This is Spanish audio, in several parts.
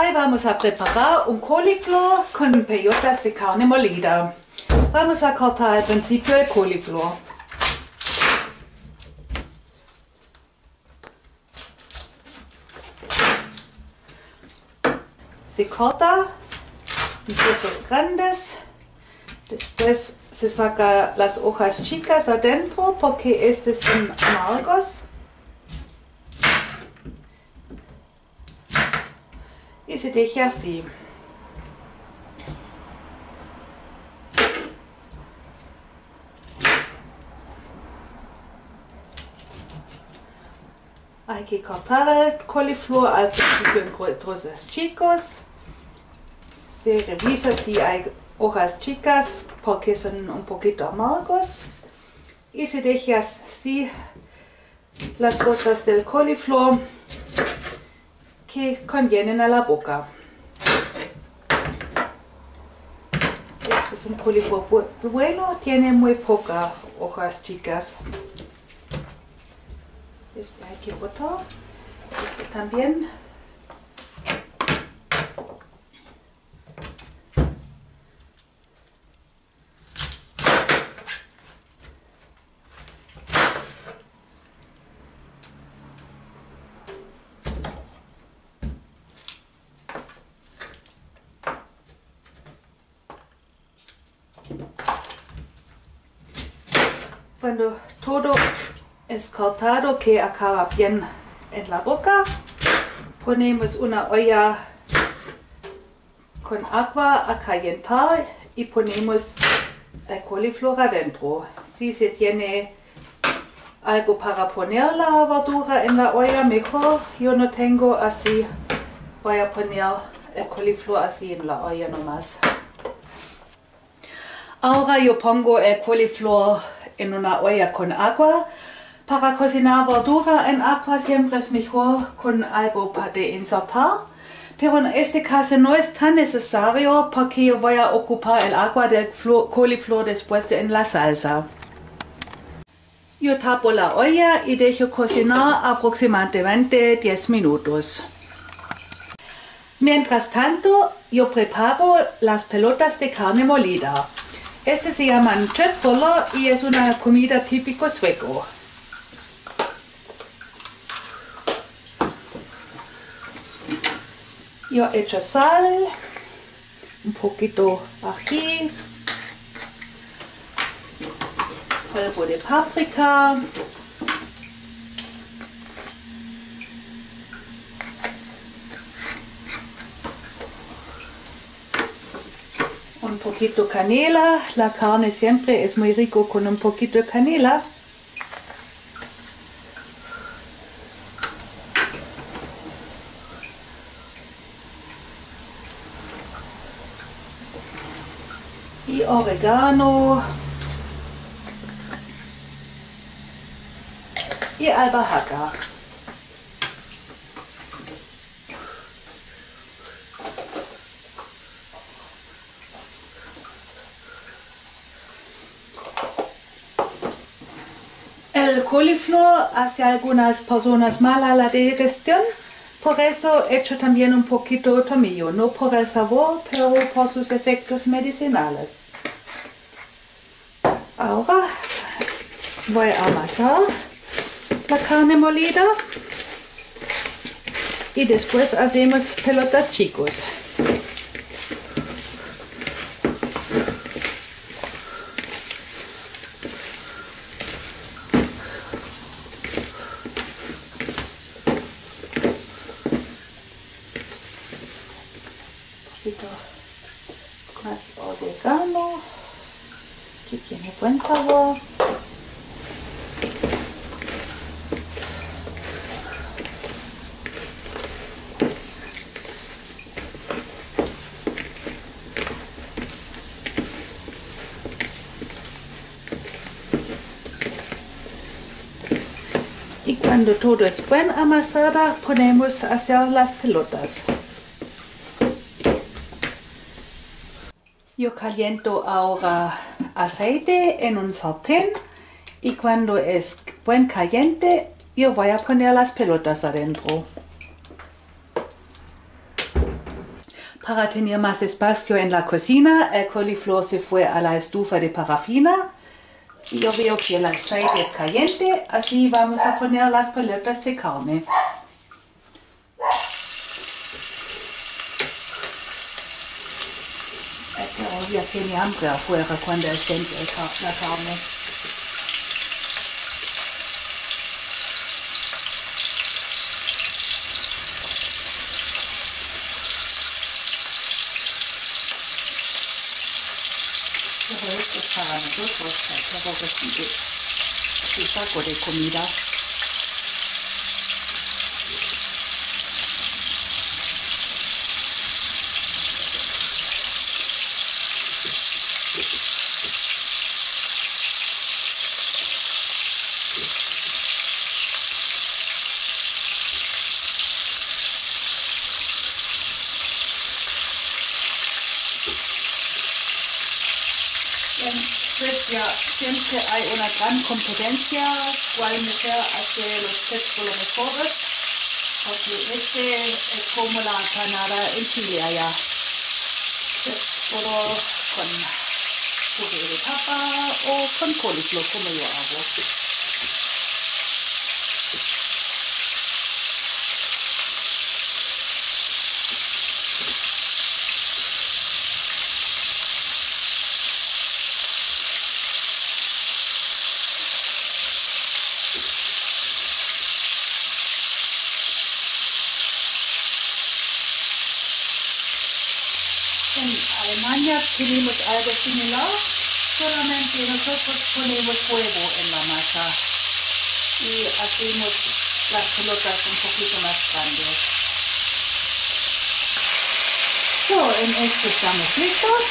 Hoy vamos a preparar un coliflor con pelotas de carne molida. Vamos a cortar al principio el coliflor. Se corta en trozos grandes. Después se saca las hojas chicas adentro porque estos son amargos. Y se deja así. Hay que cortar el coliflor al principio en trozos chicos. Se revisa si hay hojas chicas porque son un poquito amargos. Y se deja así las hojas del coliflor que convienen a la boca. Este es un coliflor bueno, tiene muy pocas hojas chicas. Este hay que botar. Este también. Todo es cortado que acaba bien en la boca, ponemos una olla con agua a calentar y ponemos el coliflor adentro. Si se tiene algo para poner la verdura en la olla, mejor. Yo no tengo, así voy a poner el coliflor así en la olla nomás. Ahora yo pongo el coliflor en una olla con agua. Para cocinar verdura en agua siempre es mejor con algo para insertar. Pero en este caso no es tan necesario porque voy a ocupar el agua del coliflor después en la salsa. Yo tapo la olla y dejo cocinar aproximadamente 10 minutos. Mientras tanto, yo preparo las pelotas de carne molida. Este se llaman köttbullar y es una comida típico sueco. Yo echo sal, un poquito ají, polvo de paprika, poquito canela, la carne siempre es muy rico con un poquito de canela. Y oregano. Y albahaca. El coliflor hace algunas personas mal a la digestión, por eso he hecho también un poquito de tomillo, no por el sabor, pero por sus efectos medicinales. Ahora voy a amasar la carne molida y después hacemos pelotas chicos. poquito más oregano. Que tiene buen sabor. Y cuando todo es bien amasada ponemos a hacer las pelotas Yo caliento ahora aceite en un sartén y cuando es buen caliente yo voy a poner las pelotas adentro. Para tener más espacio en la cocina, el coliflor se fue a la estufa de parafina. Yo veo que el aceite es caliente, así vamos a poner las paletas de carne. Ya tiene hambre afuera cuando siente la carne. Pero esto es para nosotros, todo recibe su saco de comida. Siempre hay una gran competencia cuál mujer hace los lo mejores, porque este es como la panada en Chile allá. Todo con puré de papa o con coliflor como yo hago. En Alemania tenemos algo similar, solamente nosotros ponemos huevo en la masa y hacemos las pelotas un poquito más grandes. So, en esto estamos listos.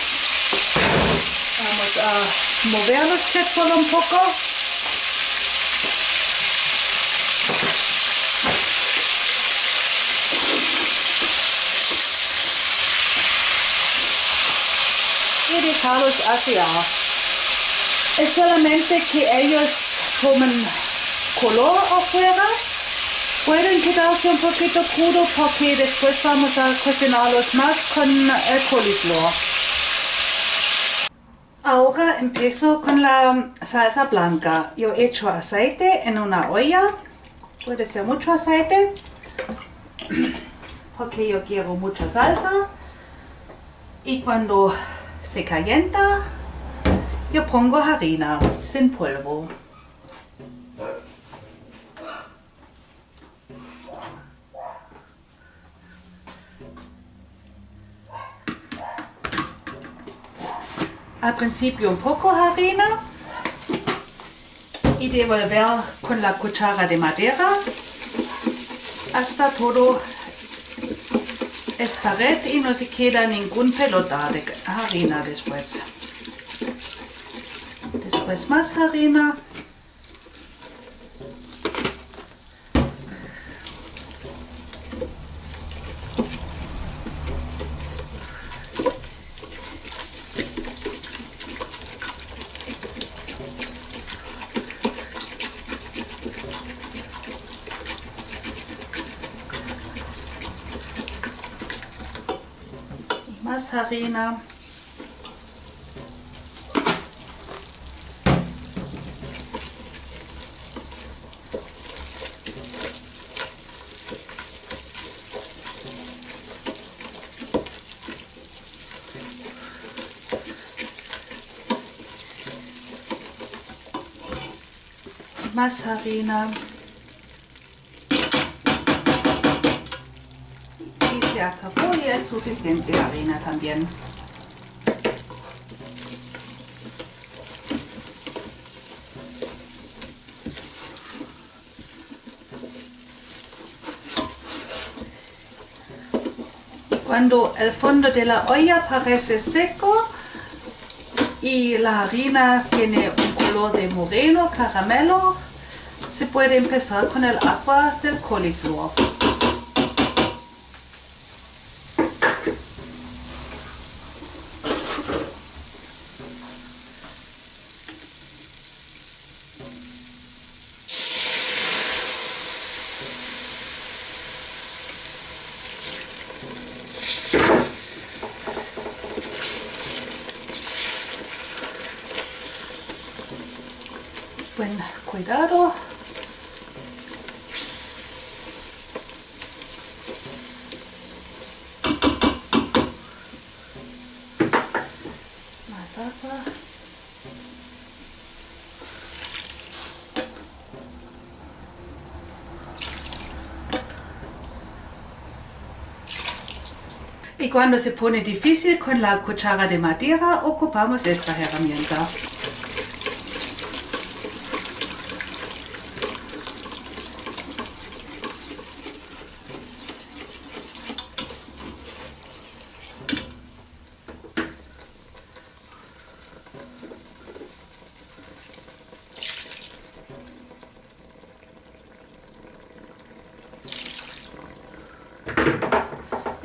Vamos a mover los un poco. y hacia. Es solamente que ellos tomen color afuera. Pueden quedarse un poquito crudo porque después vamos a cocinarlos más con el coliflor. Ahora empiezo con la salsa blanca. Yo echo aceite en una olla. Puede ser mucho aceite. Porque yo quiero mucha salsa. Y cuando se calienta, yo pongo harina sin polvo. Al principio un poco harina y devolver con la cuchara de madera hasta todo es pared y no se queda ningún pelota de harina después. Después más harina. Más harina. Más harina. Acabó y es suficiente harina también. Cuando el fondo de la olla parece seco y la harina tiene un color de moreno, caramelo, se puede empezar con el agua del coliflor. Buen cuidado. Más. Y cuando se pone difícil con la cuchara de madera, ocupamos esta herramienta.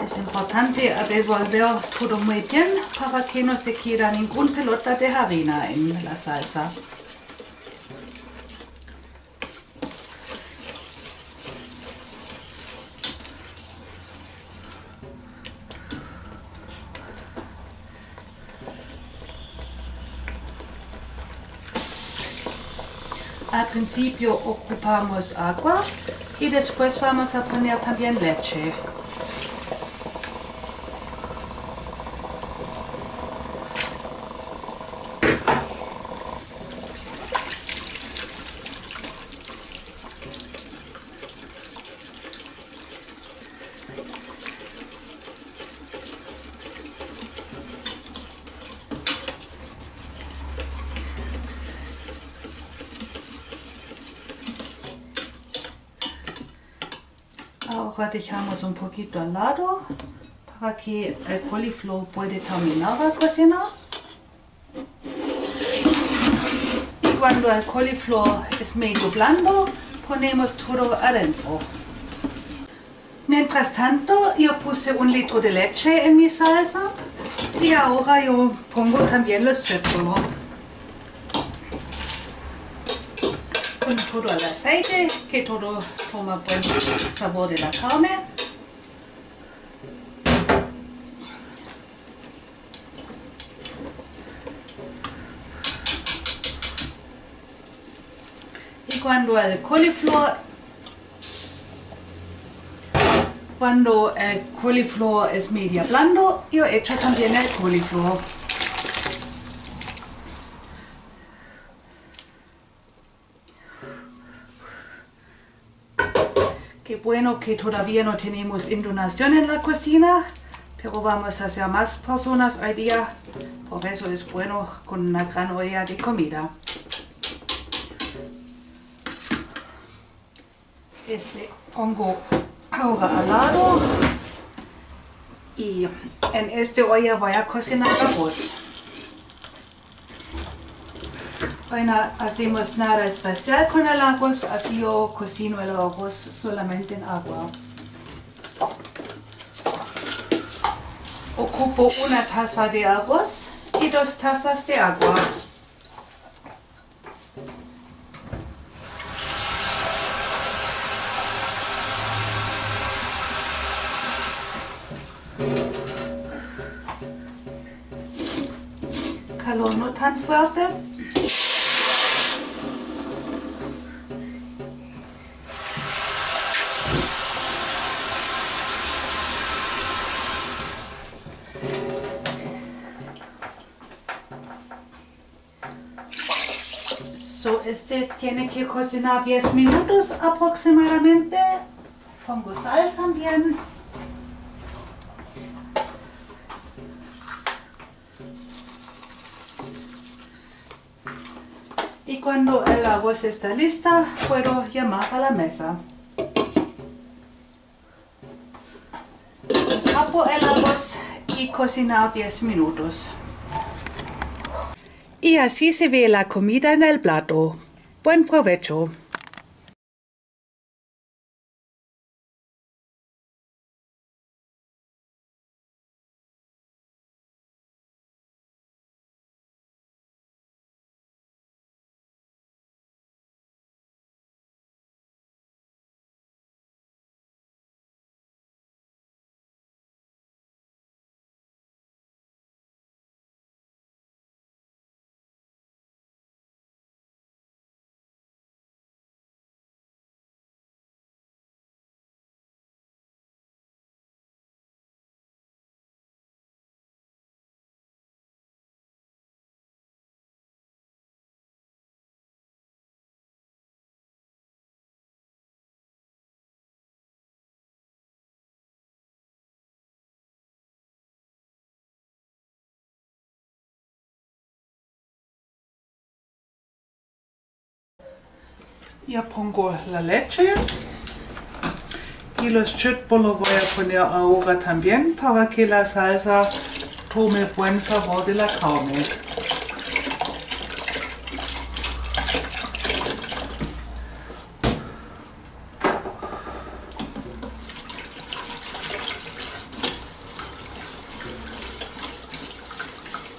Es importante revolver todo muy bien para que no se quede ninguna pelota de harina en la salsa. Al principio ocupamos agua y después vamos a poner también leche. Ahora dejamos un poquito al lado para que el coliflor pueda terminar a cocinar. Y cuando el coliflor es medio blando, ponemos todo adentro. Mientras tanto, yo puse un litro de leche en mi salsa y ahora yo pongo también los chipotle. Con todo el aceite, que todo toma buen sabor de la carne. Y cuando el coliflor cuando el coliflor es medio blando, yo echo también el coliflor. Qué bueno que todavía no tenemos inundación en la cocina, pero vamos a ser más personas hoy día, por eso es bueno con una gran olla de comida. Este pongo ahora al lado y en esta olla voy a cocinar arroz. No hacemos nada especial con el arroz, así yo cocino el arroz solamente en agua. Ocupo una taza de arroz y dos tazas de agua. Calor no tan fuerte. Tiene que cocinar 10 minutos aproximadamente. Pongo sal también. Y cuando el arroz está lista, puedo llamar a la mesa. Tapo el arroz y cocinar 10 minutos. Y así se ve la comida en el plato. Buen provecho. Ya pongo la leche. Y los chutbo lo voy a poner ahora también para que la salsa tome buen sabor de la carne.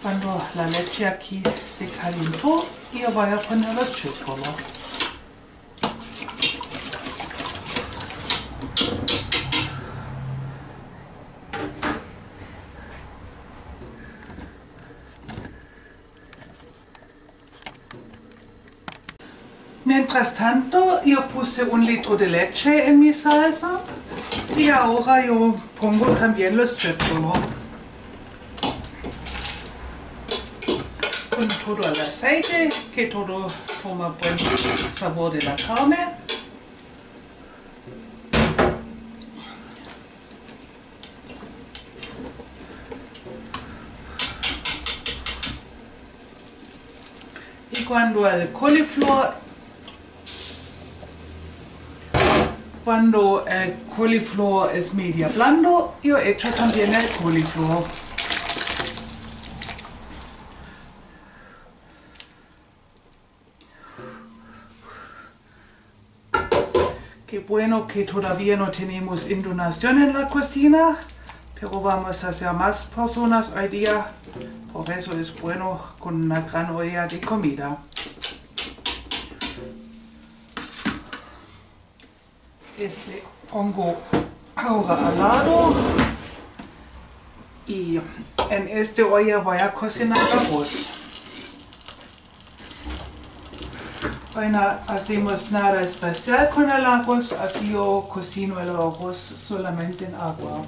Cuando la leche aquí se calentó, yo voy a poner los chutbolos. Mientras tanto, yo puse un litro de leche en mi salsa y ahora yo pongo también los chutbolos. Con todo el aceite, que todo toma buen sabor de la carne. Y cuando el coliflor Cuando el coliflor es medio blando, yo echo también el coliflor. Qué bueno que todavía no tenemos inundación en la cocina, pero vamos a ser más personas hoy día, por eso es bueno con una gran olla de comida. Este pongo ahora al lado y en este olla voy a cocinar arroz. Hoy no hacemos nada especial con el arroz, así yo cocino el arroz solamente en agua.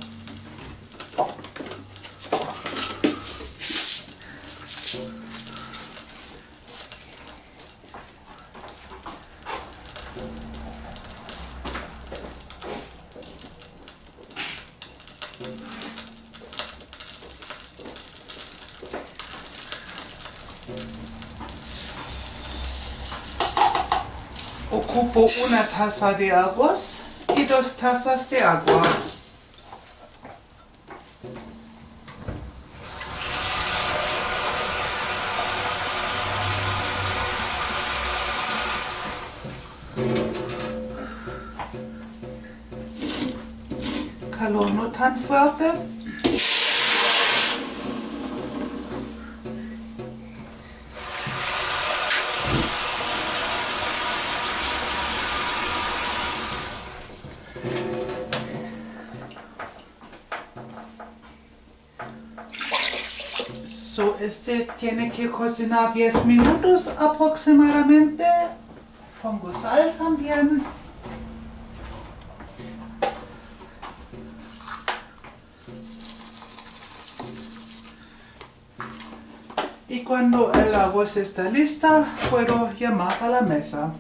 Ocupo una taza de arroz y dos tazas de agua. Calor no tan fuerte. Este tiene que cocinar 10 minutos aproximadamente. Pongo sal también. Y cuando el arroz está lista, puedo llamar a la mesa.